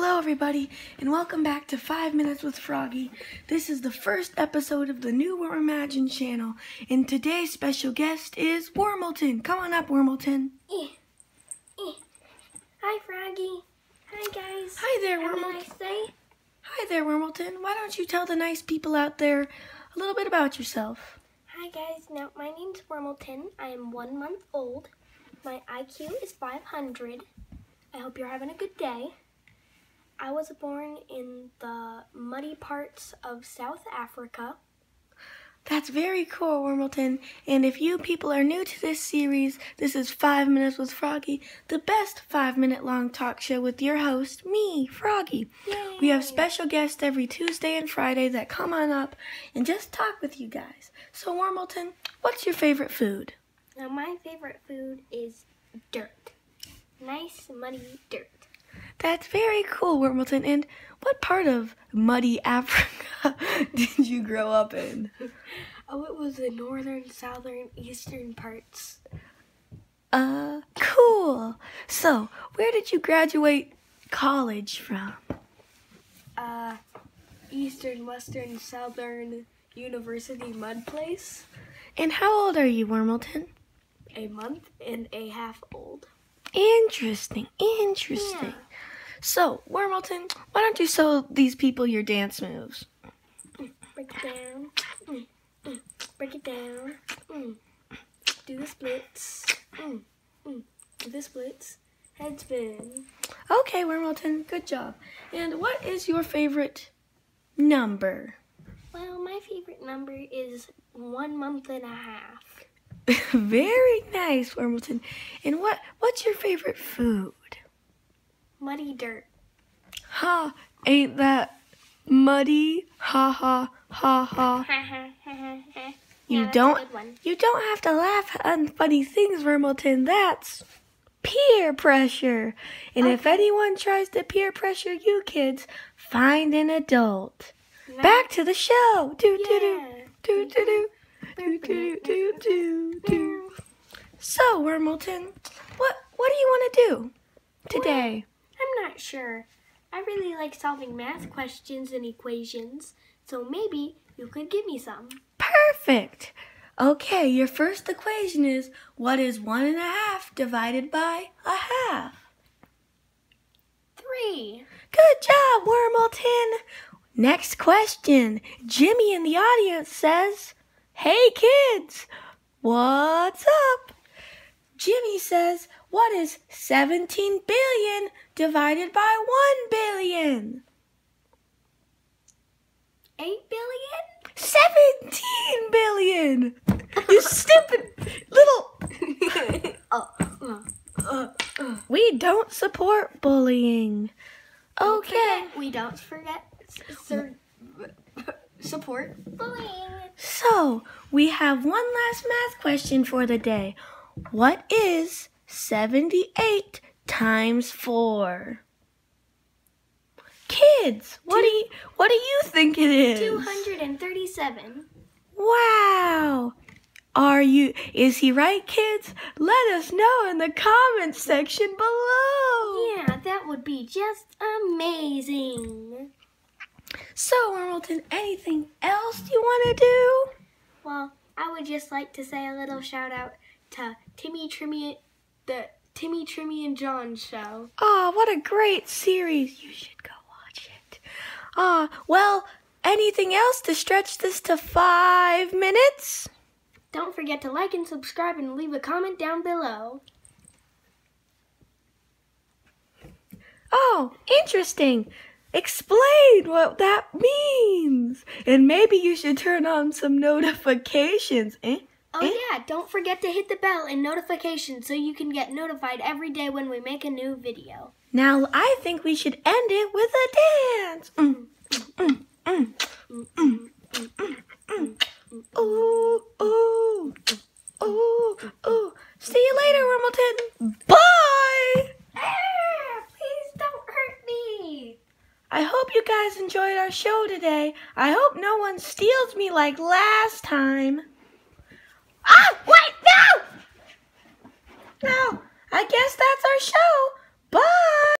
Hello, everybody, and welcome back to Five Minutes with Froggy. This is the first episode of the new Worm Imagine channel, and today's special guest is Wormaltin. Come on up, Wormaltin. Eh, eh. Hi, Froggy. Hi, guys. Hi there, Wormaltin. nice. Hi there, Wormaltin. Why don't you tell the nice people out there a little bit about yourself? Hi, guys. Now, my name's Wormaltin. I am one month old. My IQ is 500. I hope you're having a good day. I was born in the muddy parts of South Africa. That's very cool, Wormaltin. And if you people are new to this series, this is Five Minutes with Froggy, the best five minute long talk show with your host, me, Froggy. Yay. We have special guests every Tuesday and Friday that come on up and just talk with you guys. So, Wormaltin, what's your favorite food? Now, my favorite food is dirt. Nice, muddy dirt. That's very cool, Wormaltin. And what part of muddy Africa did you grow up in? Oh, it was the northern, southern, eastern parts. Uh, cool. So, where did you graduate college from? uh, Eastern, Western, Southern University Mud Place, And how old are you, Wormaltin? a month and a half old. Interesting, interesting. Yeah. So, Wormaltin, why don't you show these people your dance moves? Break it down. Mm, mm. Break it down. Mm. Do the splits. Mm, mm. Do the splits. Head spin. Okay, Wormaltin, good job. And what is your favorite number? Well, my favorite number is one month and a half. Very nice, Wormaltin. And what what's your favorite food? Muddy dirt. Ha, ain't that muddy? Ha ha ha ha. You that's don't- A good one. You don't have to laugh at unfunny things, Wormaltin. That's peer pressure. And if anyone tries to peer pressure you kids, find an adult. Back to the show. Do do do Yeah. do do do do do do do do. So, Wormaltin, what what do you want to do today? I'm not sure. I really like solving math questions and equations, so maybe you could give me some. Perfect. Okay, your first equation is what is one and a half divided by a half? Three. Good job, Wormaltin. Next question. Jimmy in the audience says, Hey kids, what's up? Jimmy says, What is 17 billion divided by 1 billion? Eight billion? 17 billion! You stupid little. oh. uh, uh, uh. We don't support bullying. Okay. We don't forget sur- support bullying. So, we have one last math question for the day. What is 78 times 4? Kids, what do you what do you think it is? 237. Wow. Are you is he right, kids? Let us know in the comments section below. Yeah, that would be just amazing. So, Arnoldton, anything else you want to do? Well, I would just like to say a little shout out to Timmy Trimmy, the Timmy Trimmy and John show. Ah, what a great series. You should go watch it. Ah, well, anything else to stretch this to five minutes? Don't forget to like and subscribe and leave a comment down below. Oh, interesting. Explain what that means. And maybe you should turn on some notifications. Eh? Oh Eh? yeah, don't forget to hit the bell and notifications so you can get notified every day when we make a new video. Now, I think we should end it with a dance. Mm, mm, mm, mm, mm, mm, mm. Ooh, ooh, ooh, ooh. See you later, Wimbledon. Bye. Ah, please don't hurt me. I hope you guys enjoyed our show today. I hope no one steals me like last time. Ah, wait, no! No, I guess that's our show. Bye.